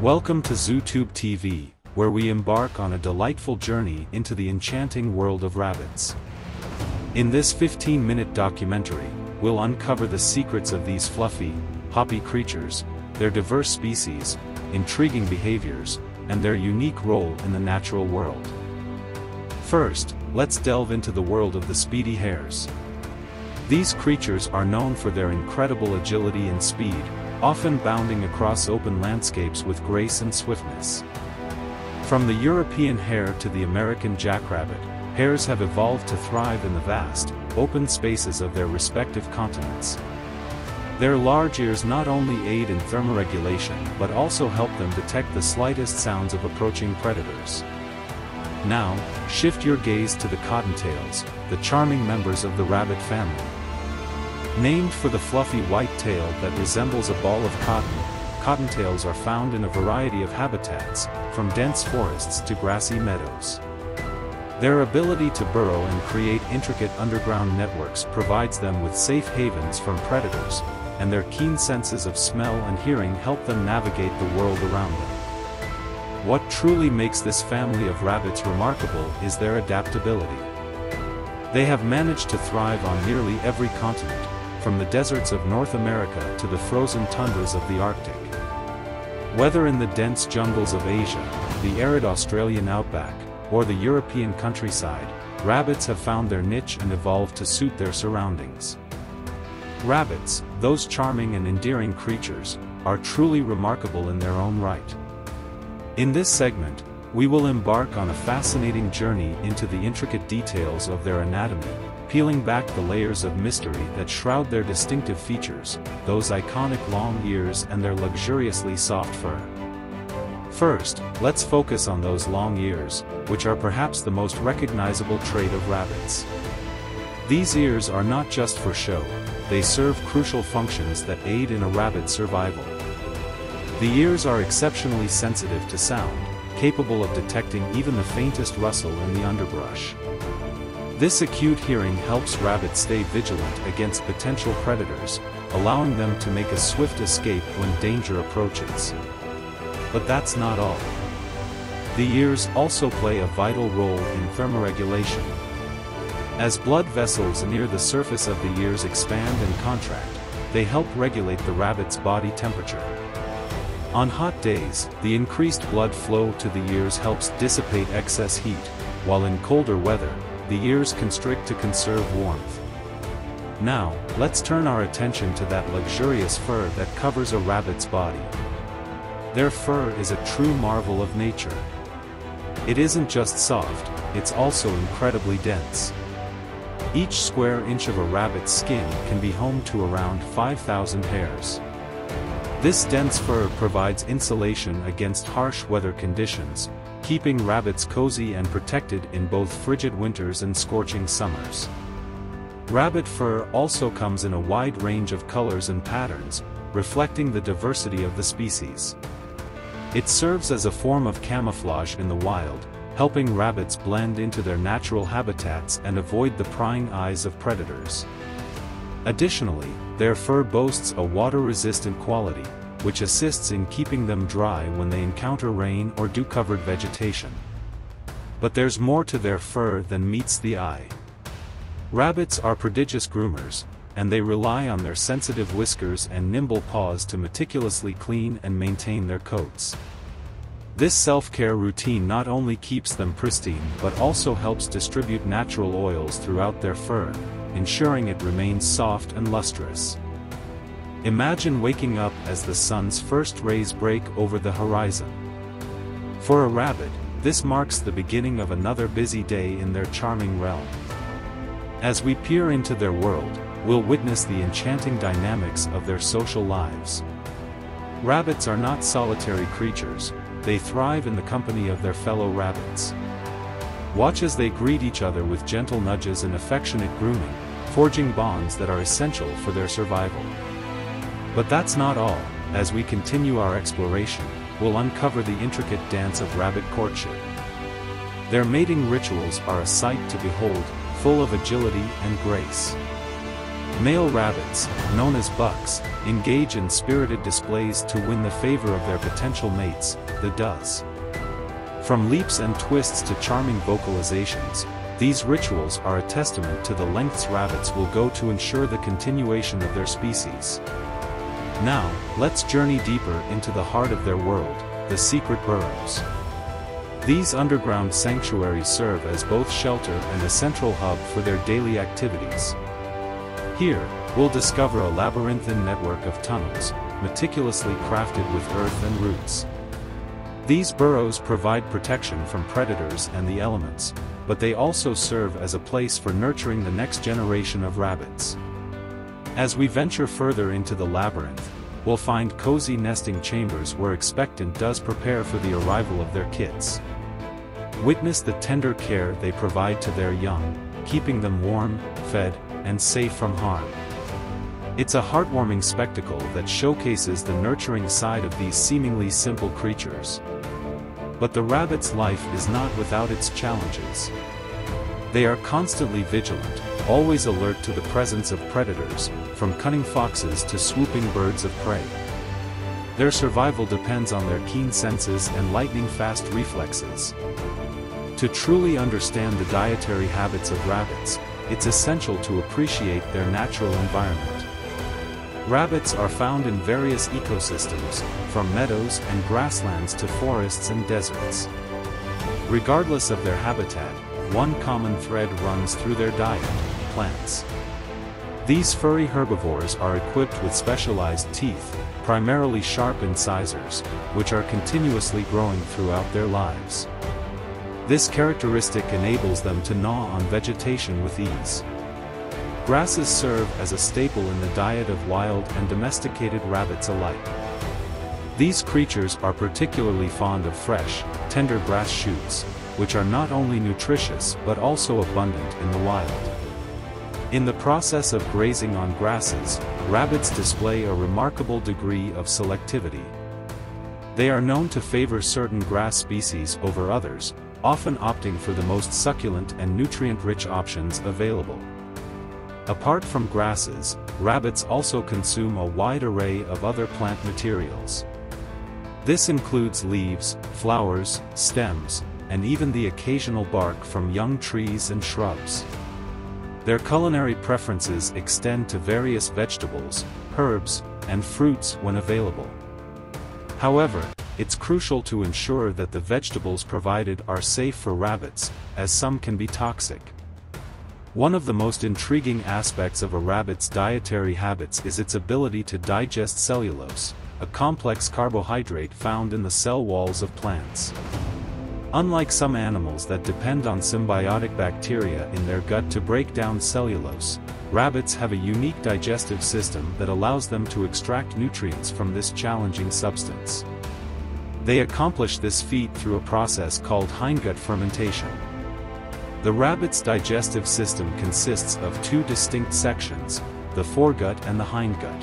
Welcome to ZooTube TV, where we embark on a delightful journey into the enchanting world of rabbits. In this 15-minute documentary, we'll uncover the secrets of these fluffy, hoppy creatures, their diverse species, intriguing behaviors, and their unique role in the natural world. First, let's delve into the world of the speedy hares. These creatures are known for their incredible agility and speed, often bounding across open landscapes with grace and swiftness. From the European hare to the American jackrabbit, hares have evolved to thrive in the vast, open spaces of their respective continents. Their large ears not only aid in thermoregulation but also help them detect the slightest sounds of approaching predators. Now, shift your gaze to the cottontails, the charming members of the rabbit family. Named for the fluffy white tail that resembles a ball of cotton, cottontails are found in a variety of habitats, from dense forests to grassy meadows. Their ability to burrow and create intricate underground networks provides them with safe havens from predators, and their keen senses of smell and hearing help them navigate the world around them. What truly makes this family of rabbits remarkable is their adaptability. They have managed to thrive on nearly every continent, from the deserts of North America to the frozen tundras of the Arctic. Whether in the dense jungles of Asia, the arid Australian outback, or the European countryside, rabbits have found their niche and evolved to suit their surroundings. Rabbits, those charming and endearing creatures, are truly remarkable in their own right. In this segment, we will embark on a fascinating journey into the intricate details of their anatomy, peeling back the layers of mystery that shroud their distinctive features, those iconic long ears and their luxuriously soft fur. First, let's focus on those long ears, which are perhaps the most recognizable trait of rabbits. These ears are not just for show, they serve crucial functions that aid in a rabbit's survival. The ears are exceptionally sensitive to sound, capable of detecting even the faintest rustle in the underbrush. This acute hearing helps rabbits stay vigilant against potential predators, allowing them to make a swift escape when danger approaches. But that's not all. The ears also play a vital role in thermoregulation. As blood vessels near the surface of the ears expand and contract, they help regulate the rabbit's body temperature. On hot days, the increased blood flow to the ears helps dissipate excess heat, while in colder weather, the ears constrict to conserve warmth. Now, let's turn our attention to that luxurious fur that covers a rabbit's body. Their fur is a true marvel of nature. It isn't just soft, it's also incredibly dense. Each square inch of a rabbit's skin can be home to around 5,000 hairs. This dense fur provides insulation against harsh weather conditions, keeping rabbits cozy and protected in both frigid winters and scorching summers. Rabbit fur also comes in a wide range of colors and patterns, reflecting the diversity of the species. It serves as a form of camouflage in the wild, helping rabbits blend into their natural habitats and avoid the prying eyes of predators. Additionally, their fur boasts a water-resistant quality, which assists in keeping them dry when they encounter rain or dew-covered vegetation. But there's more to their fur than meets the eye. Rabbits are prodigious groomers, and they rely on their sensitive whiskers and nimble paws to meticulously clean and maintain their coats. This self-care routine not only keeps them pristine but also helps distribute natural oils throughout their fur, ensuring it remains soft and lustrous. Imagine waking up as the sun's first rays break over the horizon. For a rabbit, this marks the beginning of another busy day in their charming realm. As we peer into their world, we'll witness the enchanting dynamics of their social lives. Rabbits are not solitary creatures, they thrive in the company of their fellow rabbits. Watch as they greet each other with gentle nudges and affectionate grooming, forging bonds that are essential for their survival. But that's not all, as we continue our exploration, we'll uncover the intricate dance of rabbit courtship. Their mating rituals are a sight to behold, full of agility and grace. Male rabbits, known as bucks, engage in spirited displays to win the favor of their potential mates, the does. From leaps and twists to charming vocalizations, these rituals are a testament to the lengths rabbits will go to ensure the continuation of their species. Now, let's journey deeper into the heart of their world, the secret burrows. These underground sanctuaries serve as both shelter and a central hub for their daily activities. Here, we'll discover a labyrinthine network of tunnels, meticulously crafted with earth and roots. These burrows provide protection from predators and the elements, but they also serve as a place for nurturing the next generation of rabbits. As we venture further into the labyrinth, we'll find cozy nesting chambers where expectant does prepare for the arrival of their kits. Witness the tender care they provide to their young, keeping them warm, fed, and safe from harm. It's a heartwarming spectacle that showcases the nurturing side of these seemingly simple creatures. But the rabbit's life is not without its challenges. They are constantly vigilant, always alert to the presence of predators, from cunning foxes to swooping birds of prey. Their survival depends on their keen senses and lightning-fast reflexes. To truly understand the dietary habits of rabbits, it's essential to appreciate their natural environment. Rabbits are found in various ecosystems, from meadows and grasslands to forests and deserts. Regardless of their habitat, one common thread runs through their diet, plants. These furry herbivores are equipped with specialized teeth, primarily sharp incisors, which are continuously growing throughout their lives. This characteristic enables them to gnaw on vegetation with ease. Grasses serve as a staple in the diet of wild and domesticated rabbits alike. These creatures are particularly fond of fresh, tender grass shoots, which are not only nutritious but also abundant in the wild. In the process of grazing on grasses, rabbits display a remarkable degree of selectivity. They are known to favor certain grass species over others, often opting for the most succulent and nutrient-rich options available. Apart from grasses, rabbits also consume a wide array of other plant materials. This includes leaves, flowers, stems, and even the occasional bark from young trees and shrubs. Their culinary preferences extend to various vegetables, herbs, and fruits when available. However, it's crucial to ensure that the vegetables provided are safe for rabbits, as some can be toxic. One of the most intriguing aspects of a rabbit's dietary habits is its ability to digest cellulose, a complex carbohydrate found in the cell walls of plants. Unlike some animals that depend on symbiotic bacteria in their gut to break down cellulose, rabbits have a unique digestive system that allows them to extract nutrients from this challenging substance. They accomplish this feat through a process called hindgut fermentation. The rabbit's digestive system consists of two distinct sections, the foregut and the hindgut.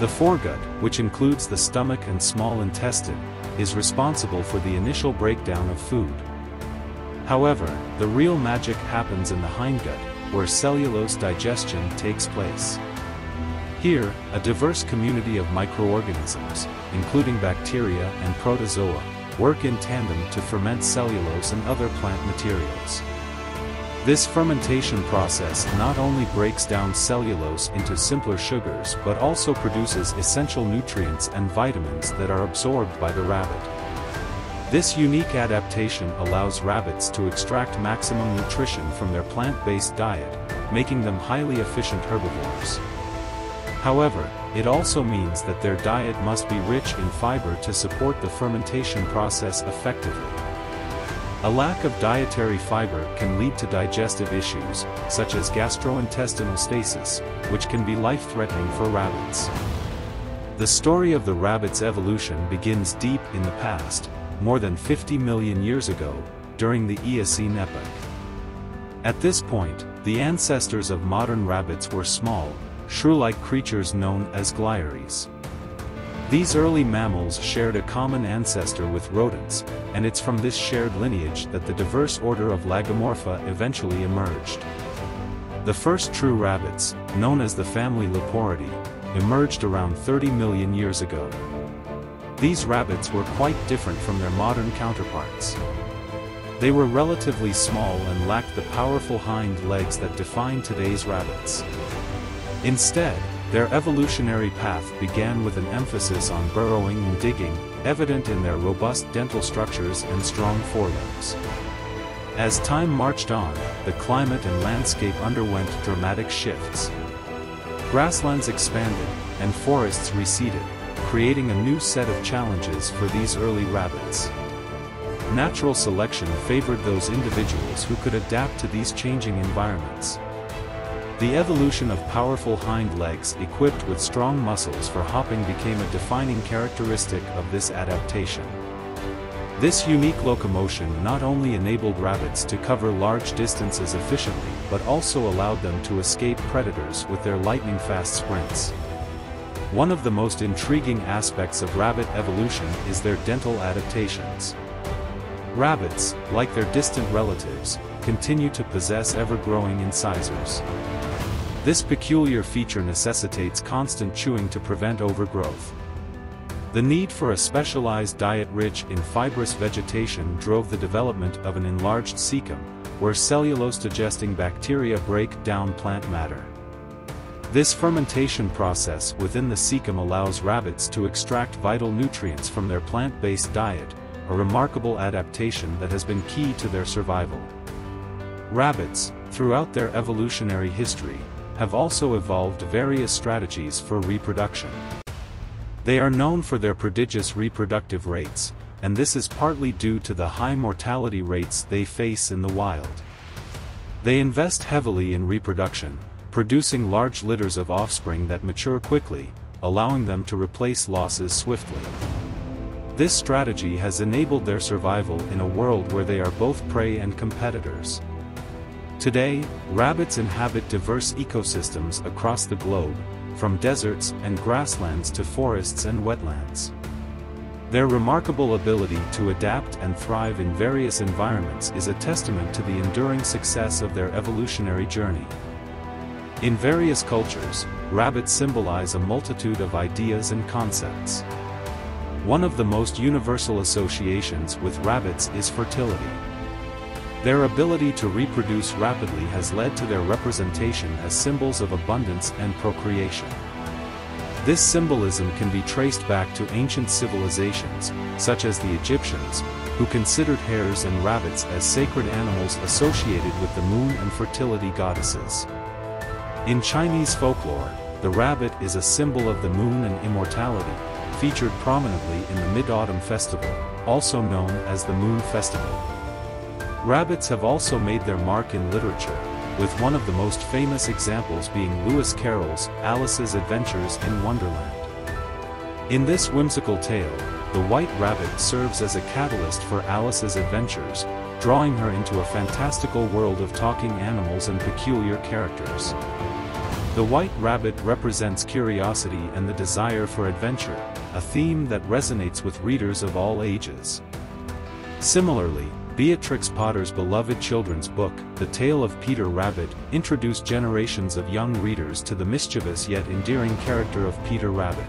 The foregut, which includes the stomach and small intestine, is responsible for the initial breakdown of food. However, the real magic happens in the hindgut, where cellulose digestion takes place. Here, a diverse community of microorganisms, including bacteria and protozoa, work in tandem to ferment cellulose and other plant materials. This fermentation process not only breaks down cellulose into simpler sugars but also produces essential nutrients and vitamins that are absorbed by the rabbit. This unique adaptation allows rabbits to extract maximum nutrition from their plant-based diet, making them highly efficient herbivores. However, it also means that their diet must be rich in fiber to support the fermentation process effectively. A lack of dietary fiber can lead to digestive issues, such as gastrointestinal stasis, which can be life-threatening for rabbits. The story of the rabbit's evolution begins deep in the past, more than 50 million years ago, during the Eocene epoch. At this point, the ancestors of modern rabbits were small, shrew-like creatures known as glires. These early mammals shared a common ancestor with rodents, and it's from this shared lineage that the diverse order of Lagomorpha eventually emerged. The first true rabbits, known as the family Leporidae, emerged around 30 million years ago. These rabbits were quite different from their modern counterparts. They were relatively small and lacked the powerful hind legs that define today's rabbits. Instead, their evolutionary path began with an emphasis on burrowing and digging, evident in their robust dental structures and strong forelimbs. As time marched on, the climate and landscape underwent dramatic shifts. Grasslands expanded, and forests receded, creating a new set of challenges for these early rabbits. Natural selection favored those individuals who could adapt to these changing environments. The evolution of powerful hind legs equipped with strong muscles for hopping became a defining characteristic of this adaptation. This unique locomotion not only enabled rabbits to cover large distances efficiently but also allowed them to escape predators with their lightning-fast sprints. One of the most intriguing aspects of rabbit evolution is their dental adaptations. Rabbits, like their distant relatives, continue to possess ever-growing incisors. This peculiar feature necessitates constant chewing to prevent overgrowth. The need for a specialized diet rich in fibrous vegetation drove the development of an enlarged cecum, where cellulose-digesting bacteria break down plant matter. This fermentation process within the cecum allows rabbits to extract vital nutrients from their plant-based diet, a remarkable adaptation that has been key to their survival. Rabbits, throughout their evolutionary history, have also evolved various strategies for reproduction. They are known for their prodigious reproductive rates, and this is partly due to the high mortality rates they face in the wild. They invest heavily in reproduction, producing large litters of offspring that mature quickly, allowing them to replace losses swiftly. This strategy has enabled their survival in a world where they are both prey and competitors. Today, rabbits inhabit diverse ecosystems across the globe, from deserts and grasslands to forests and wetlands. Their remarkable ability to adapt and thrive in various environments is a testament to the enduring success of their evolutionary journey. In various cultures, rabbits symbolize a multitude of ideas and concepts. One of the most universal associations with rabbits is fertility. Their ability to reproduce rapidly has led to their representation as symbols of abundance and procreation. This symbolism can be traced back to ancient civilizations, such as the Egyptians, who considered hares and rabbits as sacred animals associated with the moon and fertility goddesses. In Chinese folklore, the rabbit is a symbol of the moon and immortality, featured prominently in the Mid-Autumn Festival, also known as the Moon Festival. Rabbits have also made their mark in literature, with one of the most famous examples being Lewis Carroll's Alice's Adventures in Wonderland. In this whimsical tale, the White Rabbit serves as a catalyst for Alice's adventures, drawing her into a fantastical world of talking animals and peculiar characters. The White Rabbit represents curiosity and the desire for adventure, a theme that resonates with readers of all ages. Similarly, Beatrix Potter's beloved children's book, The Tale of Peter Rabbit, introduced generations of young readers to the mischievous yet endearing character of Peter Rabbit.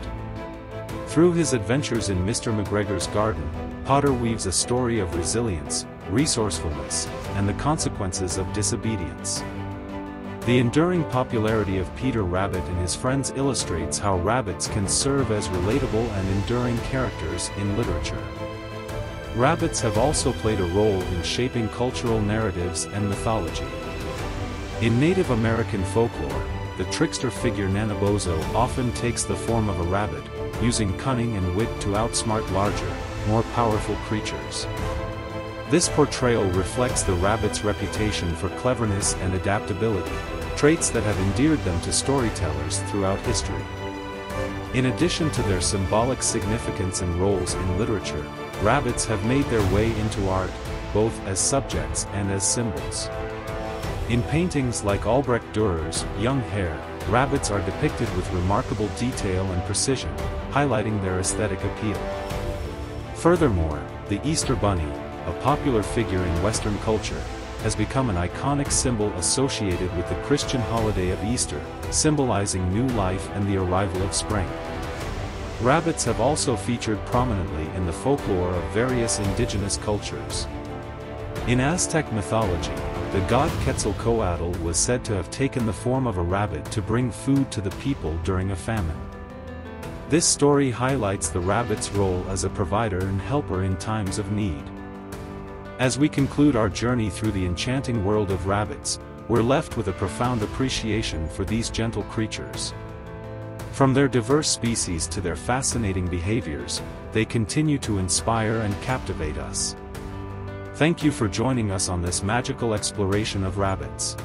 Through his adventures in Mr. McGregor's garden, Potter weaves a story of resilience, resourcefulness, and the consequences of disobedience. The enduring popularity of Peter Rabbit and his friends illustrates how rabbits can serve as relatable and enduring characters in literature. Rabbits have also played a role in shaping cultural narratives and mythology. In Native American folklore, the trickster figure Nanebozo often takes the form of a rabbit, using cunning and wit to outsmart larger, more powerful creatures. This portrayal reflects the rabbit's reputation for cleverness and adaptability, traits that have endeared them to storytellers throughout history. In addition to their symbolic significance and roles in literature, rabbits have made their way into art, both as subjects and as symbols. In paintings like Albrecht Dürer's Young Hare, rabbits are depicted with remarkable detail and precision, highlighting their aesthetic appeal. Furthermore, the Easter Bunny, a popular figure in Western culture, has become an iconic symbol associated with the Christian holiday of Easter, symbolizing new life and the arrival of spring. Rabbits have also featured prominently in the folklore of various indigenous cultures. In Aztec mythology, the god Quetzalcoatl was said to have taken the form of a rabbit to bring food to the people during a famine. This story highlights the rabbit's role as a provider and helper in times of need. As we conclude our journey through the enchanting world of rabbits, we're left with a profound appreciation for these gentle creatures. From their diverse species to their fascinating behaviors, they continue to inspire and captivate us. Thank you for joining us on this magical exploration of rabbits.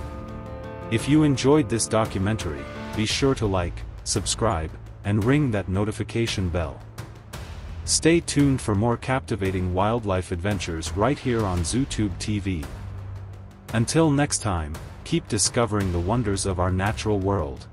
If you enjoyed this documentary, be sure to like, subscribe, and ring that notification bell. Stay tuned for more captivating wildlife adventures right here on ZooTube TV. Until next time, keep discovering the wonders of our natural world.